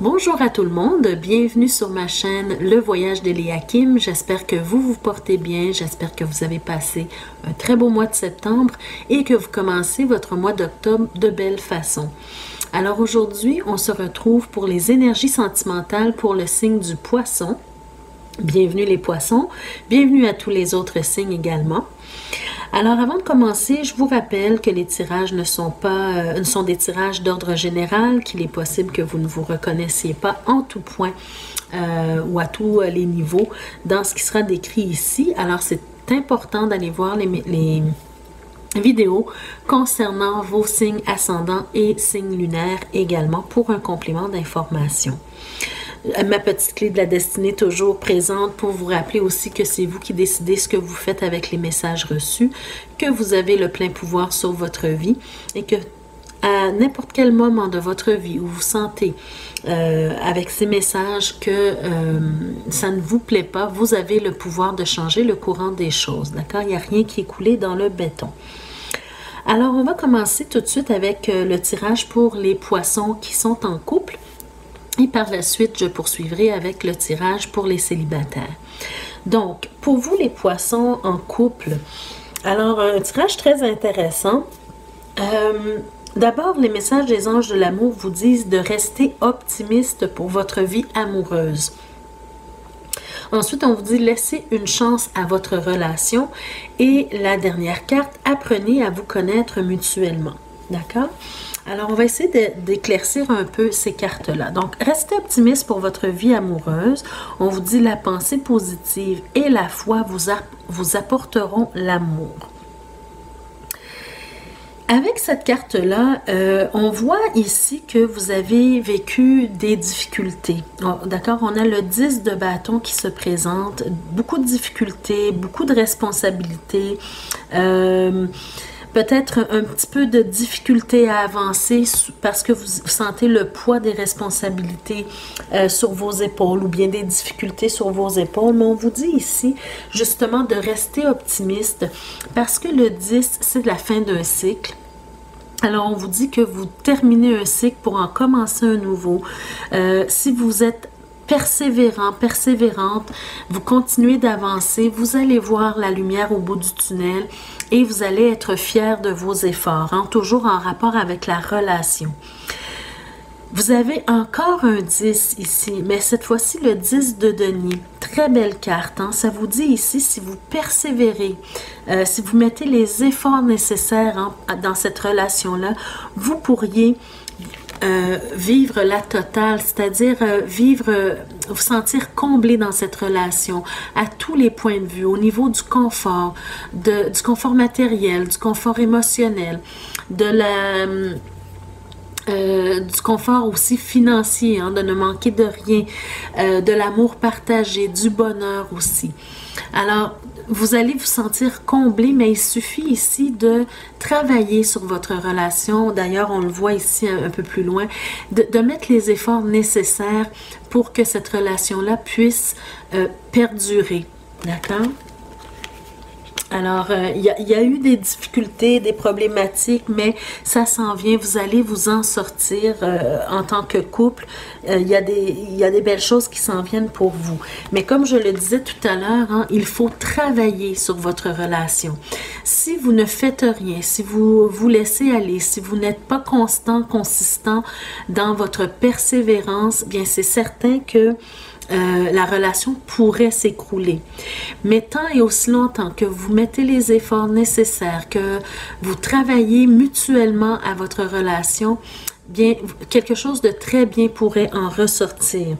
Bonjour à tout le monde, bienvenue sur ma chaîne Le Voyage d'Eliakim. J'espère que vous vous portez bien, j'espère que vous avez passé un très beau mois de septembre et que vous commencez votre mois d'octobre de belle façon. Alors aujourd'hui, on se retrouve pour les énergies sentimentales pour le signe du poisson. Bienvenue les poissons, bienvenue à tous les autres signes également. Alors, avant de commencer, je vous rappelle que les tirages ne sont pas, euh, ne sont des tirages d'ordre général, qu'il est possible que vous ne vous reconnaissiez pas en tout point euh, ou à tous les niveaux dans ce qui sera décrit ici. Alors, c'est important d'aller voir les, les vidéos concernant vos signes ascendants et signes lunaires également pour un complément d'information. Euh, ma petite clé de la destinée toujours présente pour vous rappeler aussi que c'est vous qui décidez ce que vous faites avec les messages reçus, que vous avez le plein pouvoir sur votre vie et que à n'importe quel moment de votre vie où vous sentez euh, avec ces messages que euh, ça ne vous plaît pas, vous avez le pouvoir de changer le courant des choses. D'accord? Il n'y a rien qui est coulé dans le béton. Alors, on va commencer tout de suite avec le tirage pour les poissons qui sont en couple. Par la suite, je poursuivrai avec le tirage pour les célibataires. Donc, pour vous les poissons en couple, alors un tirage très intéressant. Euh, d'abord, les messages des anges de l'amour vous disent de rester optimiste pour votre vie amoureuse. Ensuite, on vous dit laissez une chance à votre relation. Et la dernière carte, apprenez à vous connaître mutuellement. D'accord? Alors, on va essayer d'éclaircir un peu ces cartes-là. Donc, restez optimiste pour votre vie amoureuse. On vous dit la pensée positive et la foi vous, apporteront l'amour. Avec cette carte-là, euh, on voit ici que vous avez vécu des difficultés. D'accord? On a le 10 de bâton qui se présente. Beaucoup de difficultés, beaucoup de responsabilités. Euh, peut-être un petit peu de difficulté à avancer parce que vous sentez le poids des responsabilités euh, sur vos épaules ou bien des difficultés sur vos épaules. Mais on vous dit ici justement de rester optimiste parce que le 10, c'est la fin d'un cycle. Alors, on vous dit que vous terminez un cycle pour en commencer un nouveau. Euh, si vous êtes persévérant, persévérante, vous continuez d'avancer, vous allez voir la lumière au bout du tunnel et vous allez être fier de vos efforts, hein, toujours en rapport avec la relation. Vous avez encore un 10 ici, mais cette fois-ci le 10 de Denis. Très belle carte. Hein. Ça vous dit ici, si vous persévérez, euh, si vous mettez les efforts nécessaires hein, dans cette relation-là, vous pourriez euh, vivre la totale, c'est-à-dire euh, vivre, euh, vous sentir comblé dans cette relation à tous les points de vue, au niveau du confort, du confort matériel, du confort émotionnel, de la... du confort aussi financier, hein, de ne manquer de rien, de l'amour partagé, du bonheur aussi. Alors, vous allez vous sentir comblé, mais il suffit ici de travailler sur votre relation. D'ailleurs, on le voit ici un, peu plus loin, de, mettre les efforts nécessaires pour que cette relation-là puisse euh, perdurer. D'accord? Alors, euh, il y, a eu des difficultés, des problématiques, mais ça s'en vient. Vous allez vous en sortir euh, en tant que couple. Il y, a des belles choses qui s'en viennent pour vous. Mais comme je le disais tout à l'heure, hein, il faut travailler sur votre relation. Si vous ne faites rien, si vous vous laissez aller, si vous n'êtes pas constant, consistant dans votre persévérance, bien c'est certain que euh, la relation pourrait s'écrouler. Mais tant et aussi longtemps que vous mettez les efforts nécessaires, que vous travaillez mutuellement à votre relation, bien, quelque chose de très bien pourrait en ressortir.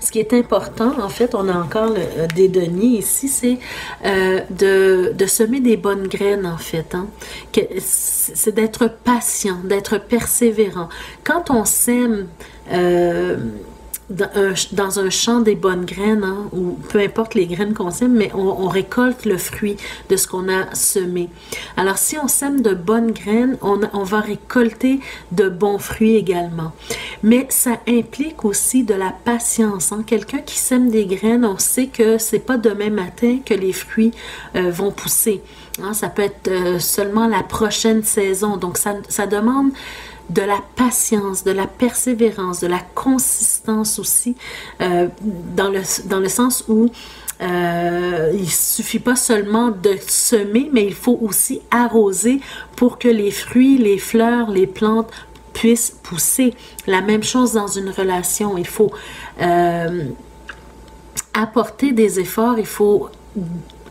Ce qui est important, en fait, on a encore euh, des deniers ici, c'est euh, de, semer des bonnes graines, en fait. Hein. C'est d'être patient, d'être persévérant. Quand on sème dans un, champ des bonnes graines, hein, ou peu importe les graines qu'on sème, mais on, récolte le fruit de ce qu'on a semé. Alors, si on sème de bonnes graines, on, va récolter de bons fruits également. Mais ça implique aussi de la patience. Hein. Quelqu'un qui sème des graines, on sait que c'est pas demain matin que les fruits euh, vont pousser. Hein. Ça peut être euh, seulement la prochaine saison. Donc, ça, ça demande de la patience, de la persévérance, de la consistance aussi, euh, dans, le, sens où euh, il suffit pas seulement de semer, mais il faut aussi arroser pour que les fruits, les fleurs, les plantes puissent pousser. La même chose dans une relation. Il faut euh, apporter des efforts, il faut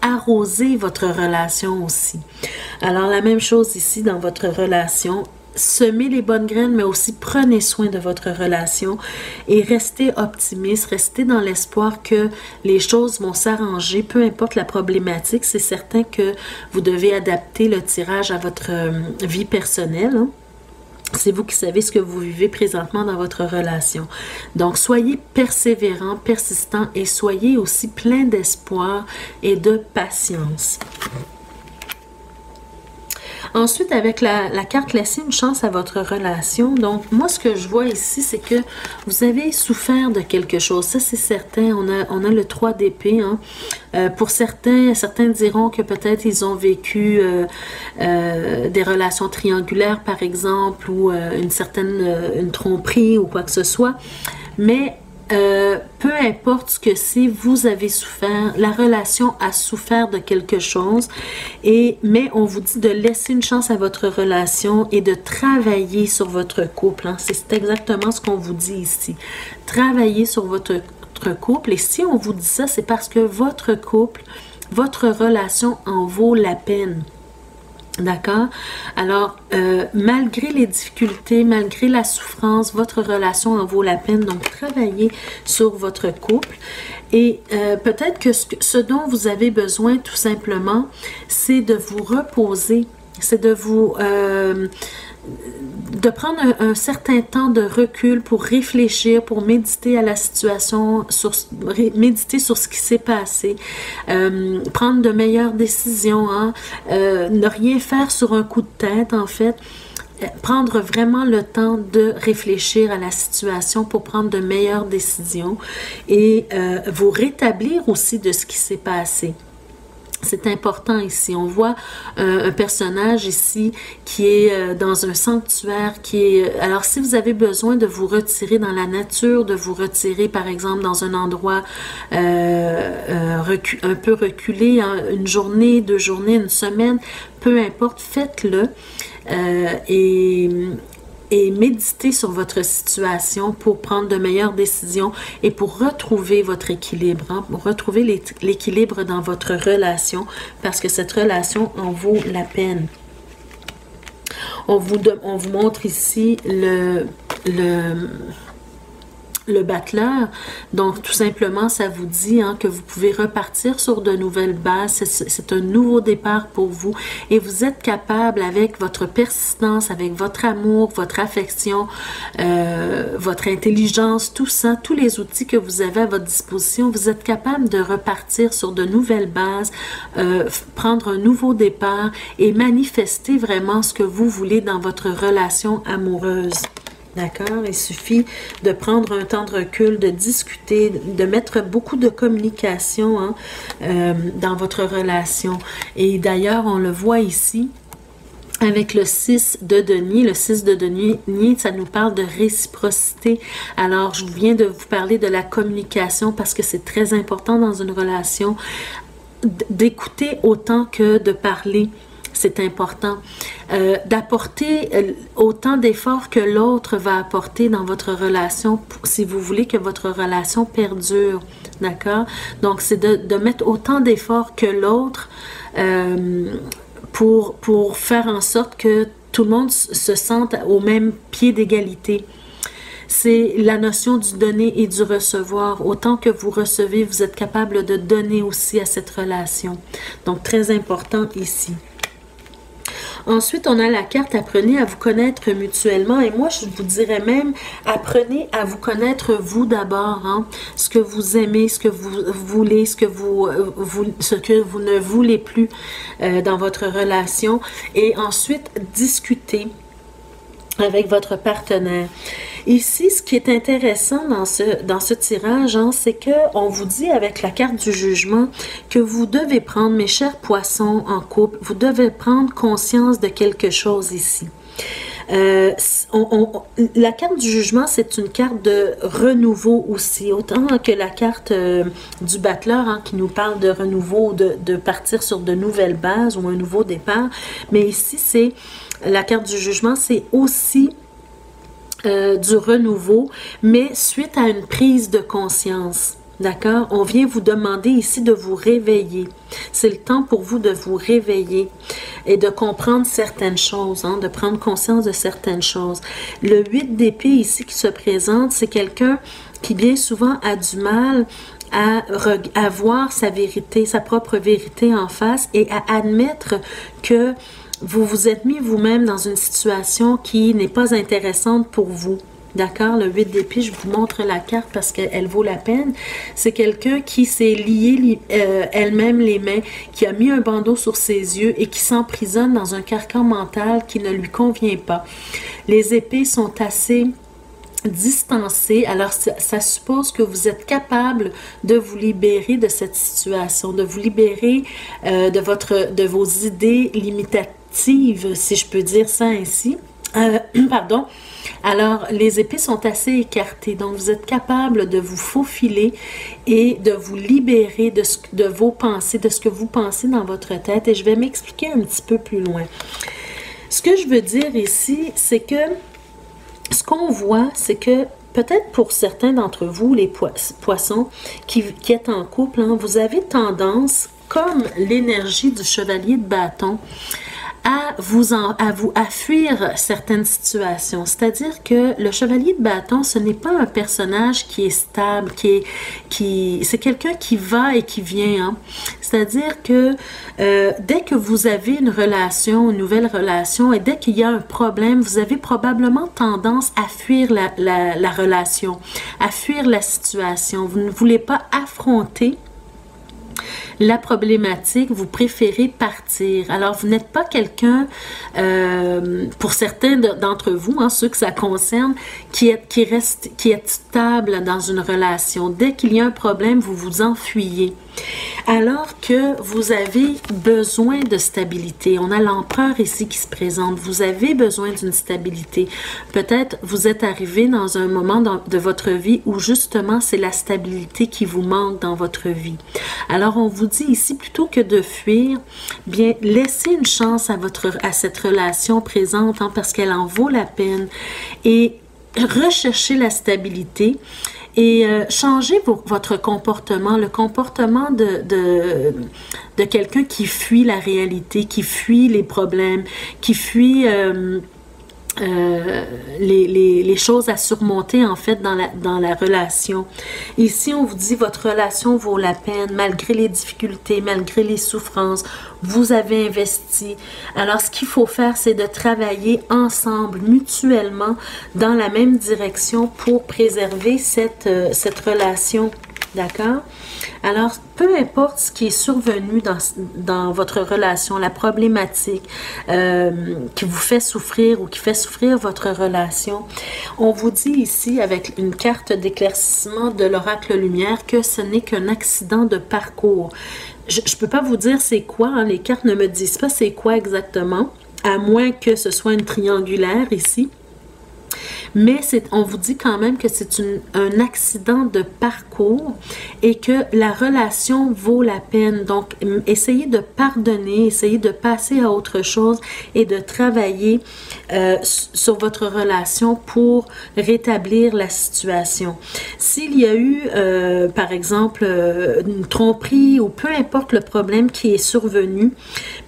arroser votre relation aussi. Alors la même chose ici dans votre relation, semez les bonnes graines, mais aussi prenez soin de votre relation et restez optimiste, restez dans l'espoir que les choses vont s'arranger, peu importe la problématique. C'est certain que vous devez adapter le tirage à votre euh, vie personnelle. Hein. C'est vous qui savez ce que vous vivez présentement dans votre relation. Donc, soyez persévérant, persistant et soyez aussi plein d'espoir et de patience. Ensuite, avec la, carte laissez une chance à votre relation. Donc, moi, ce que je vois ici, c'est que vous avez souffert de quelque chose. Ça, c'est certain. On a, le 3 d'épée. Hein. Euh, pour certains, certains diront que peut-être ils ont vécu euh, euh, des relations triangulaires, par exemple, ou une certaine tromperie ou quoi que ce soit. Mais euh, peu importe ce que c'est, vous avez souffert, la relation a souffert de quelque chose, et, mais on vous dit de laisser une chance à votre relation et de travailler sur votre couple. Hein. C'est exactement ce qu'on vous dit ici. Travailler sur votre, votre couple, et si on vous dit ça, c'est parce que votre couple, votre relation en vaut la peine. D'accord? Alors, euh, malgré les difficultés, malgré la souffrance, votre relation en vaut la peine. Donc, travaillez sur votre couple. Et euh, peut-être que ce, dont vous avez besoin, tout simplement, c'est de vous reposer. C'est de vous... Euh, de prendre un, certain temps de recul pour réfléchir, pour méditer à la situation, sur, méditer sur ce qui s'est passé, euh, prendre de meilleures décisions, hein, euh, ne rien faire sur un coup de tête en fait euh, prendre vraiment le temps de réfléchir à la situation pour prendre de meilleures décisions et vous rétablir aussi de ce qui s'est passé. C'est important ici. On voit euh, un personnage ici qui est euh, dans un sanctuaire, qui est... Euh, alors, si vous avez besoin de vous retirer dans la nature, de vous retirer, par exemple, dans un endroit un peu reculé, hein, une journée, deux journées, une semaine, peu importe, faites-le. et et méditez sur votre situation pour prendre de meilleures décisions et pour retrouver votre équilibre, hein, pour retrouver l'équilibre dans votre relation parce que cette relation en vaut la peine. On vous, on vous montre ici le, le le battleur. Donc, tout simplement, ça vous dit hein, que vous pouvez repartir sur de nouvelles bases. C'est un nouveau départ pour vous et vous êtes capable, avec votre persistance, avec votre amour, votre affection, euh, votre intelligence, tout ça, tous les outils que vous avez à votre disposition, vous êtes capable de repartir sur de nouvelles bases, euh, prendre un nouveau départ et manifester vraiment ce que vous voulez dans votre relation amoureuse. D'accord? Il suffit de prendre un temps de recul, de discuter, de mettre beaucoup de communication hein, euh, dans votre relation. Et d'ailleurs, on le voit ici, avec le 6 de Denis. Le 6 de Denis, ça nous parle de réciprocité. Alors, je viens de vous parler de la communication parce que c'est très important dans une relation d'écouter autant que de parler c'est important. Euh, d'apporter euh, autant d'efforts que l'autre va apporter dans votre relation si vous voulez que votre relation perdure. D'accord? Donc, c'est de, mettre autant d'efforts que l'autre euh, pour, pour faire en sorte que tout le monde se sente au même pied d'égalité c'est la notion du donner et du recevoir. Autant que vous recevez, vous êtes capable de donner aussi à cette relation. Donc, très important ici. Ensuite, on a la carte Apprenez à vous connaître mutuellement. Et moi, je vous dirais même, apprenez à vous connaître vous d'abord. Hein. Ce que vous aimez, ce que vous voulez, ce que vous, euh, ce que vous ne voulez plus euh, dans votre relation. Et ensuite, discuter avec votre partenaire. Ici, ce qui est intéressant dans ce, dans ce tirage, hein, c'est qu'on vous dit avec la carte du jugement que vous devez prendre, mes chers poissons en couple, vous devez prendre conscience de quelque chose ici. Euh, la carte du jugement, c'est une carte de renouveau aussi, autant que la carte euh, du battleur hein, qui nous parle de renouveau, de, de partir sur de nouvelles bases ou un nouveau départ. Mais ici, c'est la carte du jugement, c'est aussi euh, du renouveau, mais suite à une prise de conscience. D'accord? On vient vous demander ici de vous réveiller. C'est le temps pour vous de vous réveiller et de comprendre certaines choses, hein, de prendre conscience de certaines choses. Le 8 d'épée ici qui se présente, c'est quelqu'un qui bien souvent a du mal à, à voir sa vérité, sa propre vérité en face et à admettre que vous vous êtes mis vous-même dans une situation qui n'est pas intéressante pour vous. D'accord? Le 8 d'épée, je vous montre la carte parce qu'elle vaut la peine. C'est quelqu'un qui s'est lié euh, elle-même les mains, qui a mis un bandeau sur ses yeux et qui s'emprisonne dans un carcan mental qui ne lui convient pas. Les épées sont assez distancées. Alors, ça, suppose que vous êtes capable de vous libérer de cette situation, de vous libérer euh, de, votre, de vos idées si je peux dire ça ainsi. Euh, pardon. Alors, les épées sont assez écartées, donc vous êtes capable de vous faufiler et de vous libérer de, vos pensées, de ce que vous pensez dans votre tête. Et je vais m'expliquer un petit peu plus loin. Ce que je veux dire ici, c'est que ce qu'on voit, c'est que peut-être pour certains d'entre vous, les poissons qui, qui êtes en couple, hein, vous avez tendance, comme l'énergie du chevalier de bâton, à vous, à vous à fuir certaines situations. C'est-à-dire que le chevalier de bâton, ce n'est pas un personnage qui est stable, qui est, qui, c'est quelqu'un qui va et qui vient. Hein. C'est-à-dire que euh, dès que vous avez une relation, une nouvelle relation, et dès qu'il y a un problème, vous avez probablement tendance à fuir la, la relation, à fuir la situation. Vous ne voulez pas affronter la problématique, vous préférez partir. Alors, vous n'êtes pas quelqu'un, euh, pour certains d'entre vous, hein, ceux que ça concerne, qui est, reste, qui est stable dans une relation. Dès qu'il y a un problème, vous vous enfuyez. Alors que vous avez besoin de stabilité. On a l'empereur ici qui se présente. Vous avez besoin d'une stabilité. Peut-être vous êtes arrivé dans un moment de votre vie où justement c'est la stabilité qui vous manque dans votre vie. Alors on vous dit ici plutôt que de fuir, bien laissez une chance à votre à cette relation présente hein, parce qu'elle en vaut la peine. Et recherchez la stabilité et euh, changez votre comportement, le comportement de, de, de quelqu'un qui fuit la réalité, qui fuit les problèmes, qui fuit... Euh, euh, les, les, choses à surmonter en fait dans la, dans la relation. Ici, on vous dit votre relation vaut la peine malgré les difficultés, malgré les souffrances. Vous avez investi. Alors, ce qu'il faut faire, c'est de travailler ensemble, mutuellement, dans la même direction pour préserver cette, euh, cette relation D'accord? Alors, peu importe ce qui est survenu dans, votre relation, la problématique euh, qui vous fait souffrir ou qui fait souffrir votre relation, on vous dit ici avec une carte d'éclaircissement de l'oracle lumière que ce n'est qu'un accident de parcours. Je ne peux pas vous dire c'est quoi, hein, les cartes ne me disent pas c'est quoi exactement, à moins que ce soit une triangulaire ici. Mais on vous dit quand même que c'est un accident de parcours et que la relation vaut la peine. Donc, essayez de pardonner, essayez de passer à autre chose et de travailler euh, sur votre relation pour rétablir la situation. S'il y a eu, euh, par exemple, euh, une tromperie ou peu importe le problème qui est survenu,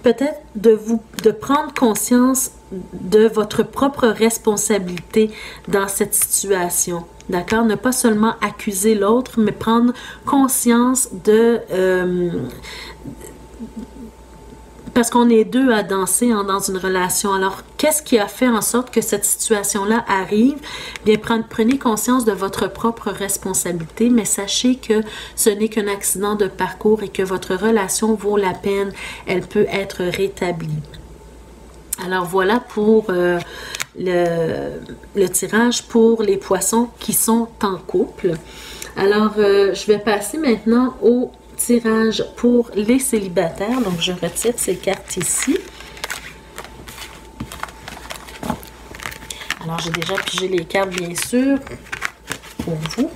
peut-être de vous de prendre conscience de votre propre responsabilité dans cette situation. D'accord? Ne pas seulement accuser l'autre, mais prendre conscience de... Euh, parce qu'on est deux à danser dans une relation. Alors, qu'est-ce qui a fait en sorte que cette situation-là arrive? Bien, prenez conscience de votre propre responsabilité, mais sachez que ce n'est qu'un accident de parcours et que votre relation vaut la peine. Elle peut être rétablie. Alors voilà pour euh, le, tirage pour les poissons qui sont en couple. Alors euh, je vais passer maintenant au tirage pour les célibataires. Donc je retire ces cartes ici. Alors, j'ai déjà pigé les cartes, bien sûr, pour vous.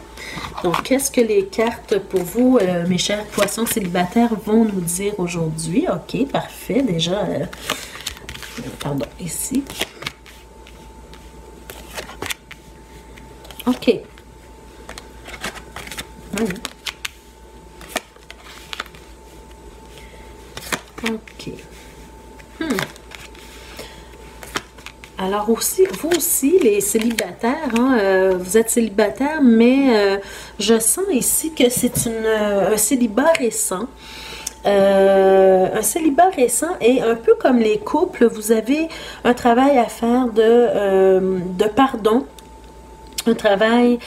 Donc, qu'est-ce que les cartes pour vous, euh, mes chers poissons célibataires, vont nous dire aujourd'hui? OK, parfait. Déjà, euh, pardon, ici. OK. OK. Hmm. Alors aussi, vous aussi, les célibataires, hein, euh, vous êtes célibataire, mais euh, je sens ici que c'est un célibat récent. Euh, un célibat récent et un peu comme les couples, vous avez un travail à faire de pardon, un travail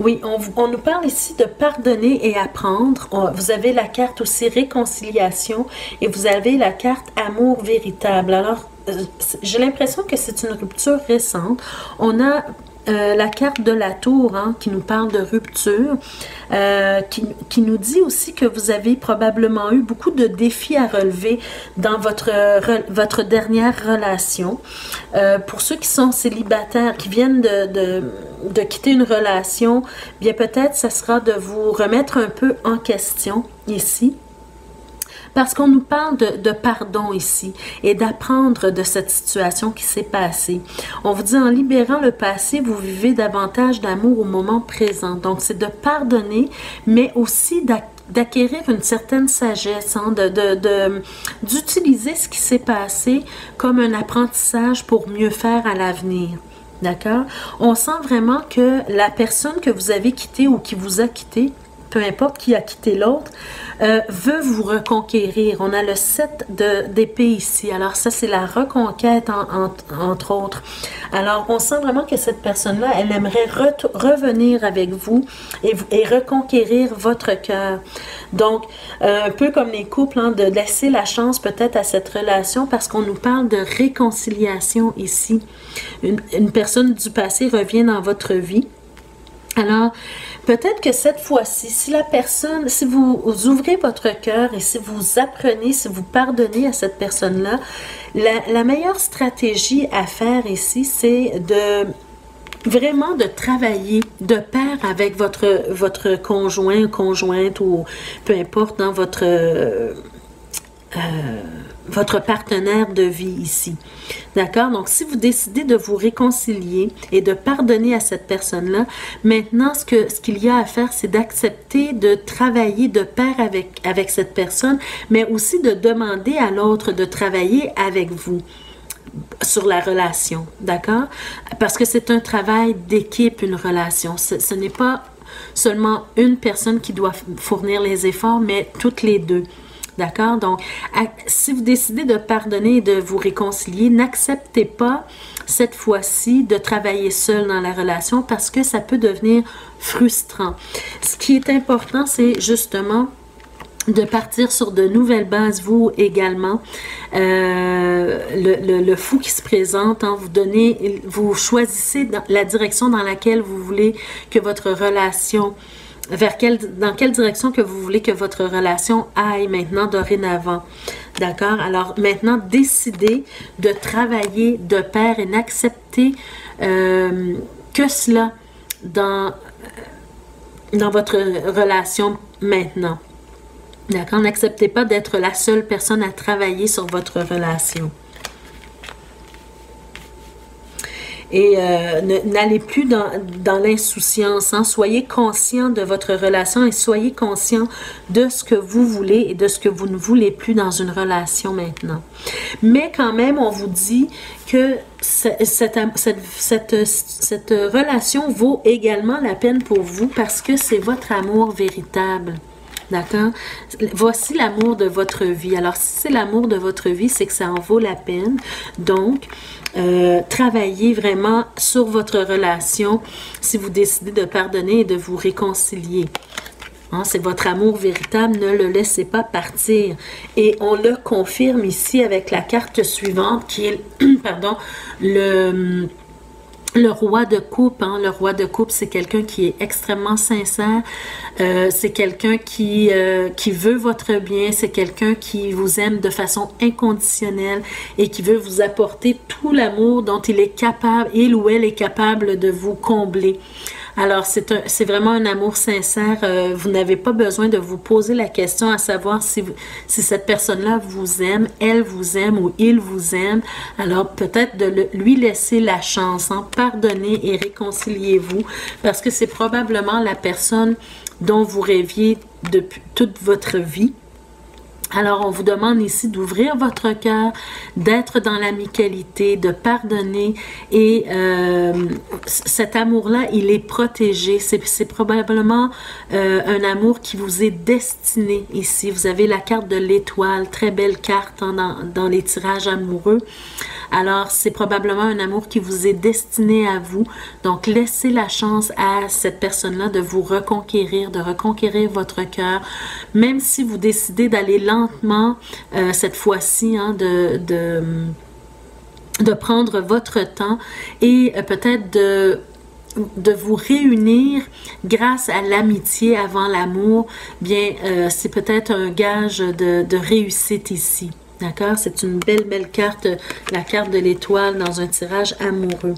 oui, on, nous parle ici de pardonner et apprendre. vous avez la carte aussi réconciliation et vous avez la carte amour véritable. Alors, euh, j'ai l'impression que c'est une rupture récente. On a euh, la carte de la tour hein, qui nous parle de rupture, euh, qui, nous dit aussi que vous avez probablement eu beaucoup de défis à relever dans votre, votre dernière relation. Euh, pour ceux qui sont célibataires, qui viennent de, de quitter une relation, bien peut-être ce sera de vous remettre un peu en question ici parce qu'on nous parle de, pardon ici et d'apprendre de cette situation qui s'est passée. On vous dit en libérant le passé, vous vivez davantage d'amour au moment présent. Donc, c'est de pardonner, mais aussi d'acquérir une certaine sagesse, hein, d'utiliser ce qui s'est passé comme un apprentissage pour mieux faire à l'avenir. D'accord? On sent vraiment que la personne que vous avez quittée ou qui vous a quitté, peu importe qui a quitté l'autre, euh, veut vous reconquérir. On a le 7 d'épée ici. Alors ça, c'est la reconquête, entre autres. Alors, on sent vraiment que cette personne-là, elle aimerait revenir avec vous et, reconquérir votre cœur. Donc, euh, un peu comme les couples, hein, de laisser la chance peut-être à cette relation parce qu'on nous parle de réconciliation ici. une personne du passé revient dans votre vie. Alors, Peut-être que cette fois-ci, si la personne, si vous ouvrez votre cœur et si vous apprenez, si vous pardonnez à cette personne-là, la, meilleure stratégie à faire ici, c'est de vraiment de travailler de pair avec votre, votre conjoint, conjointe ou peu importe dans votre... Euh, votre partenaire de vie ici. D'accord? Donc, si vous décidez de vous réconcilier et de pardonner à cette personne-là, maintenant, ce qu'il y a à faire, c'est d'accepter de travailler de pair avec, avec cette personne, mais aussi de demander à l'autre de travailler avec vous sur la relation, d'accord? Parce que c'est un travail d'équipe, une relation. Ce n'est pas seulement une personne qui doit fournir les efforts, mais toutes les deux. D'accord? Donc, si vous décidez de pardonner et de vous réconcilier, n'acceptez pas cette fois-ci de travailler seul dans la relation parce que ça peut devenir frustrant. Ce qui est important, c'est justement de partir sur de nouvelles bases, vous également. Euh, le, fou qui se présente, hein, vous donnez, vous choisissez la direction dans laquelle vous voulez que votre relation vers quelle, dans quelle direction que vous voulez que votre relation aille maintenant dorénavant. D'accord? Alors maintenant, décidez de travailler de pair et n'acceptez euh, que cela dans, dans votre relation maintenant. D'accord? N'acceptez pas d'être la seule personne à travailler sur votre relation. Et euh, n'allez plus dans, l'insouciance. Hein. Soyez conscient de votre relation et soyez conscient de ce que vous voulez et de ce que vous ne voulez plus dans une relation maintenant. Mais quand même, on vous dit que cette, relation vaut également la peine pour vous parce que c'est votre amour véritable. D'accord? Voici l'amour de votre vie. Alors, si c'est l'amour de votre vie, c'est que ça en vaut la peine. Donc, euh, travaillez vraiment sur votre relation si vous décidez de pardonner et de vous réconcilier. Hein, c'est votre amour véritable, ne le laissez pas partir. Et on le confirme ici avec la carte suivante qui est, pardon, le le roi de coupe, hein, le roi de coupe, c'est quelqu'un qui est extrêmement sincère, euh, c'est quelqu'un qui, euh, qui veut votre bien, c'est quelqu'un qui vous aime de façon inconditionnelle et qui veut vous apporter tout l'amour dont il est capable, il ou elle est capable de vous combler. Alors, c'est vraiment un amour sincère. Euh, vous n'avez pas besoin de vous poser la question à savoir si, cette personne-là vous aime, elle vous aime ou il vous aime. Alors, peut-être de lui laisser la chance. Hein, pardonnez et réconciliez-vous parce que c'est probablement la personne dont vous rêviez depuis toute votre vie. Alors, on vous demande ici d'ouvrir votre cœur, d'être dans l'amicalité, de pardonner. Et euh, cet amour-là, il est protégé. C'est probablement euh, un amour qui vous est destiné ici. Vous avez la carte de l'étoile, très belle carte hein, dans, les tirages amoureux. Alors, c'est probablement un amour qui vous est destiné à vous. Donc, laissez la chance à cette personne-là de vous reconquérir, de reconquérir votre cœur. Même si vous décidez d'aller lentement euh, cette fois-ci, hein, de, de, prendre votre temps et euh, peut-être de de vous réunir grâce à l'amitié avant l'amour, bien, euh, c'est peut-être un gage de réussite ici. D'accord? C'est une belle, belle carte, la carte de l'étoile dans un tirage amoureux.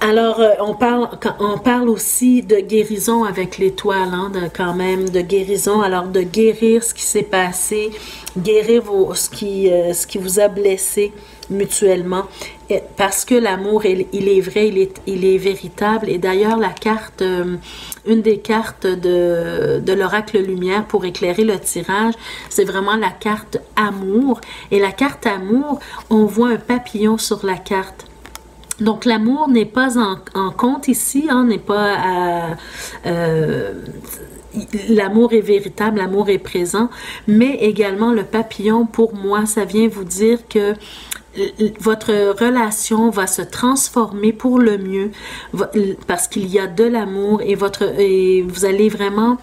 Alors, euh, on, parle, on parle aussi de guérison avec l'étoile, hein, quand même, de guérison. Alors, de guérir ce qui s'est passé, guérir vos, ce, qui, euh, ce qui vous a blessé mutuellement. parce que l'amour, il, est vrai, il est, il est véritable. Et d'ailleurs, la carte, euh, une des cartes de, de l'oracle lumière pour éclairer le tirage, c'est vraiment la carte amour. Et la carte amour, on voit un papillon sur la carte. Donc l'amour n'est pas en, compte ici, hein, n'est pas euh, l'amour est véritable, l'amour est présent, mais également le papillon, pour moi, ça vient vous dire que votre relation va se transformer pour le mieux parce qu'il y a de l'amour et votre et vous allez vraiment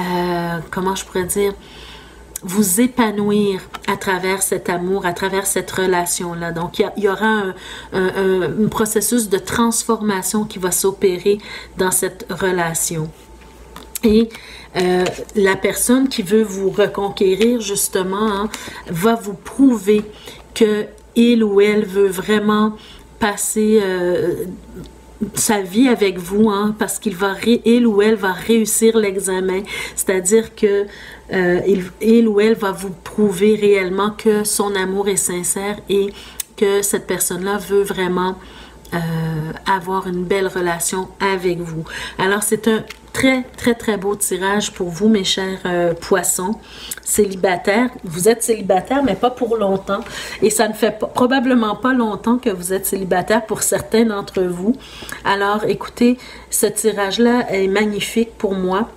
euh, comment je pourrais dire vous épanouir à travers cet amour, à travers cette relation-là. Donc, il y, aura un, processus de transformation qui va s'opérer dans cette relation. Et euh, la personne qui veut vous reconquérir, justement, hein, va vous prouver que il ou elle veut vraiment passer euh, sa vie avec vous, hein, parce qu'il ou elle va réussir l'examen. C'est-à-dire que euh, il, ou elle va vous prouver réellement que son amour est sincère et que cette personne-là veut vraiment euh, avoir une belle relation avec vous. Alors, c'est un très, très, très beau tirage pour vous, mes chers euh, poissons célibataires. Vous êtes célibataire, mais pas pour longtemps. Et ça ne fait probablement pas longtemps que vous êtes célibataire pour certains d'entre vous. Alors, écoutez, ce tirage-là est magnifique pour moi.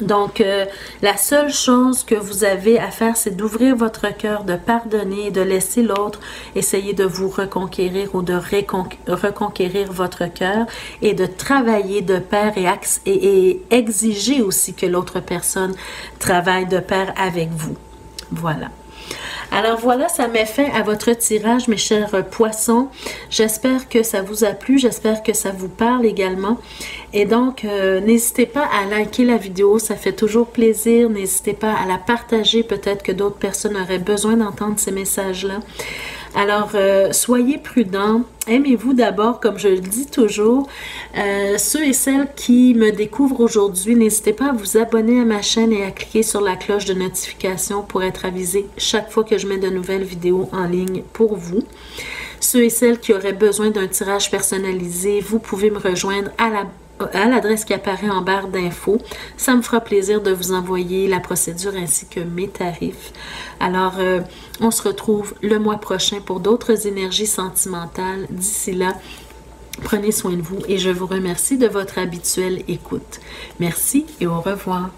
Donc, euh, la seule chose que vous avez à faire, c'est d'ouvrir votre cœur, de pardonner, de laisser l'autre essayer de vous reconquérir ou de reconquérir votre cœur et de travailler de pair et, et exiger aussi que l'autre personne travaille de pair avec vous. Voilà. Alors voilà, ça met fin à votre tirage, mes chers poissons. J'espère que ça vous a plu, j'espère que ça vous parle également. Et donc, euh, n'hésitez pas à liker la vidéo, ça fait toujours plaisir. N'hésitez pas à la partager, peut-être que d'autres personnes auraient besoin d'entendre ces messages-là. Alors, euh, soyez prudents. Aimez-vous d'abord, comme je le dis toujours. Euh, ceux et celles qui me découvrent aujourd'hui, n'hésitez pas à vous abonner à ma chaîne et à cliquer sur la cloche de notification pour être avisé chaque fois que je mets de nouvelles vidéos en ligne pour vous. Ceux et celles qui auraient besoin d'un tirage personnalisé, vous pouvez me rejoindre à la à l'adresse qui apparaît en barre d'infos. Ça me fera plaisir de vous envoyer la procédure ainsi que mes tarifs. Alors, euh, on se retrouve le mois prochain pour d'autres énergies sentimentales. D'ici là, prenez soin de vous et je vous remercie de votre habituelle écoute. Merci et au revoir.